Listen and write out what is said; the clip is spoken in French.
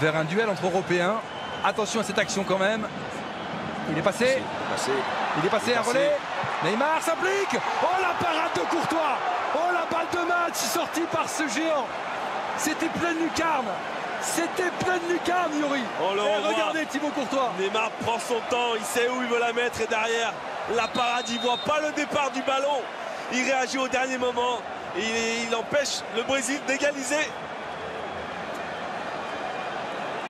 vers un duel entre Européens. Attention à cette action quand même. Il est passé. Il est passé Il relais. Neymar s'applique. Oh la parade de Courtois. Oh la balle de match sortie par ce géant. C'était pleine lucarne. C'était pleine lucarne, Yuri. On le eh, Et regardez Thibaut Courtois. Neymar prend son temps, il sait où il veut la mettre et derrière, la parade, il ne voit pas le départ du ballon. Il réagit au dernier moment il empêche le Brésil d'égaliser